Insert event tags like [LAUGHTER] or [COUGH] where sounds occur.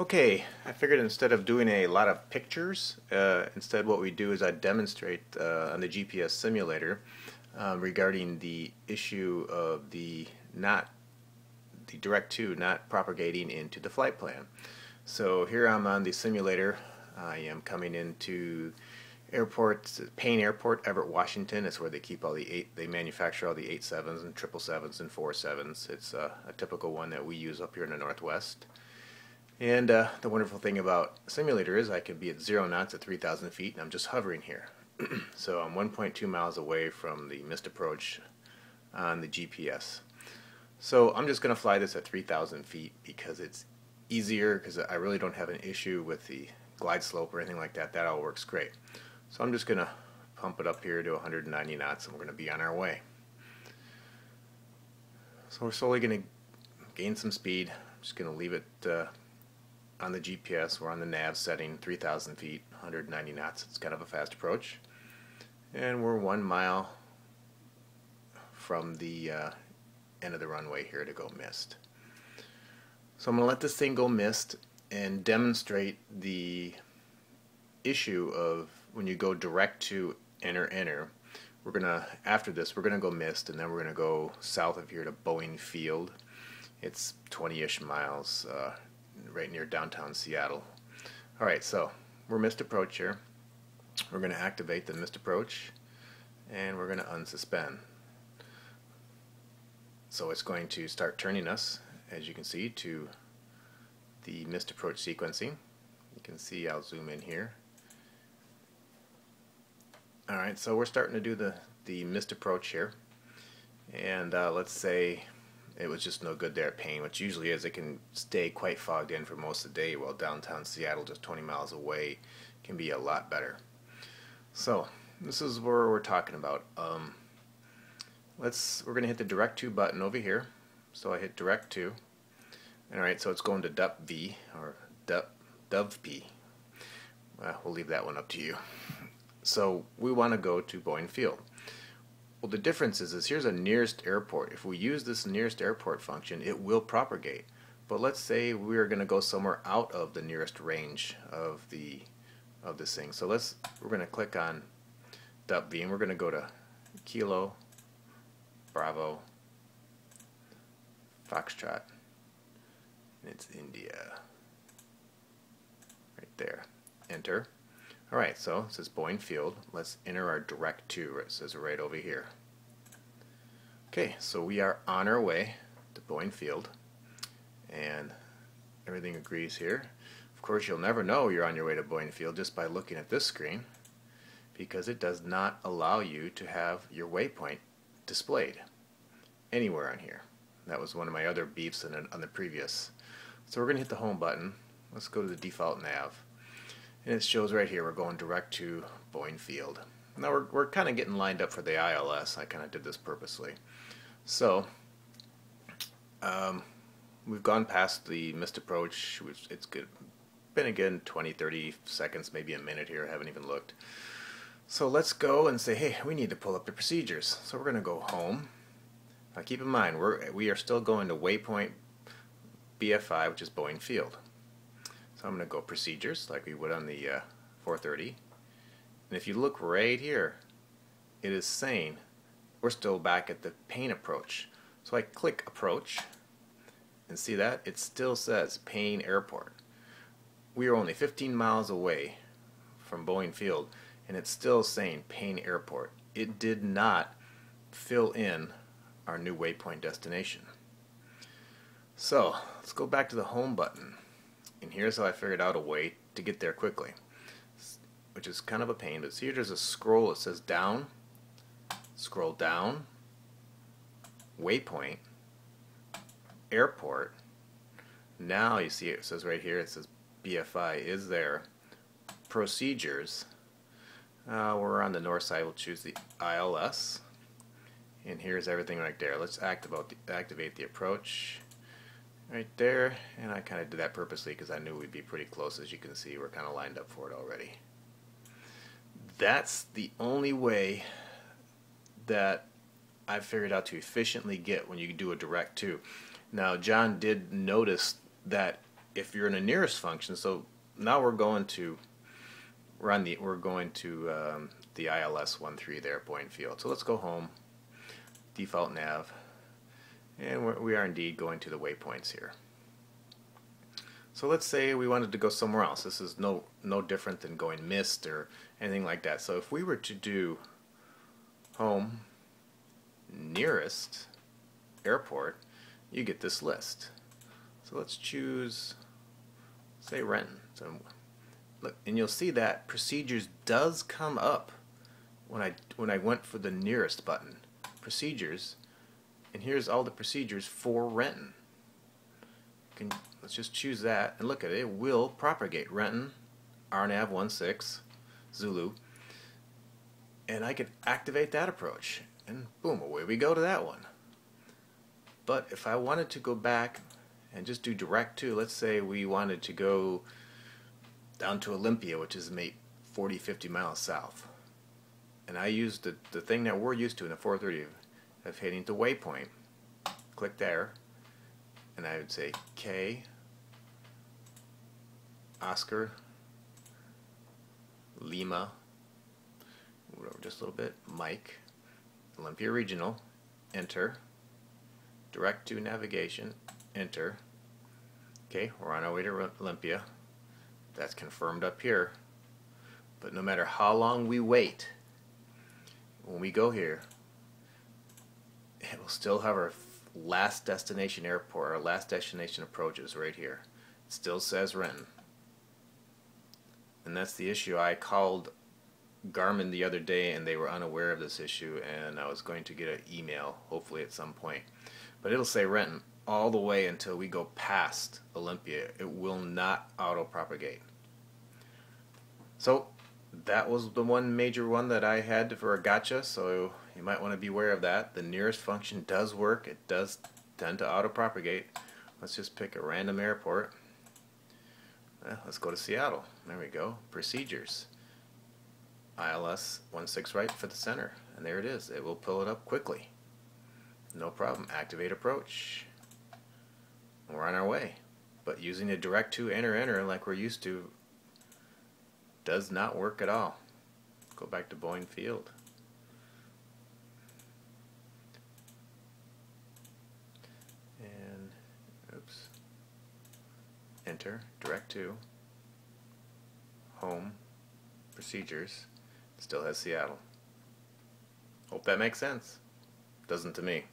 Okay, I figured instead of doing a lot of pictures, uh, instead what we do is I demonstrate uh, on the GPS simulator um, regarding the issue of the not the direct to not propagating into the flight plan. So here I'm on the simulator. I am coming into airport, Paine Airport, Everett, Washington. It's where they keep all the eight. They manufacture all the eight sevens and triple sevens and four sevens. It's uh, a typical one that we use up here in the Northwest. And uh, the wonderful thing about simulator is I can be at zero knots at 3,000 feet and I'm just hovering here. [CLEARS THROAT] so I'm 1.2 miles away from the missed approach on the GPS. So I'm just going to fly this at 3,000 feet because it's easier because I really don't have an issue with the glide slope or anything like that. That all works great. So I'm just going to pump it up here to 190 knots and we're going to be on our way. So we're slowly going to gain some speed. I'm just going to leave it uh, on the GPS, we're on the nav setting 3,000 feet, 190 knots. It's kind of a fast approach. And we're one mile from the uh, end of the runway here to go missed. So I'm going to let this thing go missed and demonstrate the issue of when you go direct to enter enter. We're going to, after this, we're going to go missed and then we're going to go south of here to Boeing Field. It's 20-ish miles uh, right near downtown Seattle. Alright, so we're missed approach here. We're going to activate the missed approach and we're going to unsuspend. So it's going to start turning us, as you can see, to the missed approach sequencing. You can see I'll zoom in here. Alright, so we're starting to do the, the missed approach here. And uh, let's say it was just no good there at Paine, which usually is. It can stay quite fogged in for most of the day, while downtown Seattle, just 20 miles away, can be a lot better. So this is where we're talking about. Um, let's we're gonna hit the direct to button over here. So I hit direct to. All right, so it's going to DUP V or DUP Dove P. Well, we'll leave that one up to you. So we want to go to Boeing Field. Well, the difference is, is here's a nearest airport. If we use this nearest airport function, it will propagate. But let's say we're going to go somewhere out of the nearest range of the of this thing. So let's we're going to click on .v and we're going to go to Kilo, Bravo, Foxtrot, and it's India. Right there. Enter. Alright, so it says Boeing Field. Let's enter our direct to. It says right over here. Okay, so we are on our way to Boeing Field. And everything agrees here. Of course, you'll never know you're on your way to Boeing Field just by looking at this screen because it does not allow you to have your waypoint displayed anywhere on here. That was one of my other beeps on the previous. So we're going to hit the home button. Let's go to the default nav and it shows right here we're going direct to Boeing Field. Now we're, we're kind of getting lined up for the ILS. I kind of did this purposely. So um, we've gone past the missed approach. Which it's good. been again 20, 30 seconds, maybe a minute here. I haven't even looked. So let's go and say, hey, we need to pull up the procedures. So we're going to go home. Now keep in mind, we're, we are still going to waypoint BFI, which is Boeing Field. So I'm going to go procedures like we would on the uh, 430. And if you look right here, it is saying we're still back at the Paine approach. So I click approach and see that it still says Paine Airport. We are only 15 miles away from Boeing Field and it's still saying Paine Airport. It did not fill in our new waypoint destination. So let's go back to the home button. And here's how I figured out a way to get there quickly, which is kind of a pain. But see, there's a scroll. It says down, scroll down, waypoint, airport. Now you see it says right here, it says BFI is there. Procedures. Uh, we're on the north side. We'll choose the ILS. And here's everything right there. Let's activate the, activate the approach right there and I kind of did that purposely because I knew we'd be pretty close as you can see. We're kind of lined up for it already. That's the only way that I've figured out to efficiently get when you do a direct to now John did notice that if you're in a nearest function, so now we're going to run the we're going to um, the ILS 13 there, Boeing Field. So let's go home, default nav, and we are indeed going to the waypoints here. So let's say we wanted to go somewhere else. This is no no different than going missed or anything like that. So if we were to do home nearest airport, you get this list. So let's choose, say Renton. So look, and you'll see that procedures does come up when I when I went for the nearest button. Procedures, and here's all the procedures for Renton. Can, let's just choose that and look at it. It will propagate Renton, RNAV 16, Zulu, and I can activate that approach, and boom, away we go to that one. But if I wanted to go back and just do direct to, let's say we wanted to go down to Olympia, which is maybe 40, 50 miles south. And I used the, the thing that we're used to in the 430 of hitting the waypoint. Click there, and I would say K, Oscar, Lima, over just a little bit, Mike, Olympia Regional, enter, direct to navigation, enter. Okay, we're on our way to Olympia. That's confirmed up here. But no matter how long we wait, when we go here, it will still have our last destination airport, our last destination approaches right here. It still says Renton. And that's the issue. I called Garmin the other day and they were unaware of this issue and I was going to get an email hopefully at some point. But it'll say Renton all the way until we go past Olympia. It will not auto-propagate. So that was the one major one that I had for a gotcha, so you might want to be aware of that. The nearest function does work. It does tend to auto-propagate. Let's just pick a random airport. Well, let's go to Seattle. There we go. Procedures. ILS 16 right for the center. And there it is. It will pull it up quickly. No problem. Activate approach. We're on our way. But using a direct to enter enter like we're used to does not work at all. Go back to Boeing Field. And oops. Enter direct to home procedures still has Seattle. Hope that makes sense. Doesn't to me.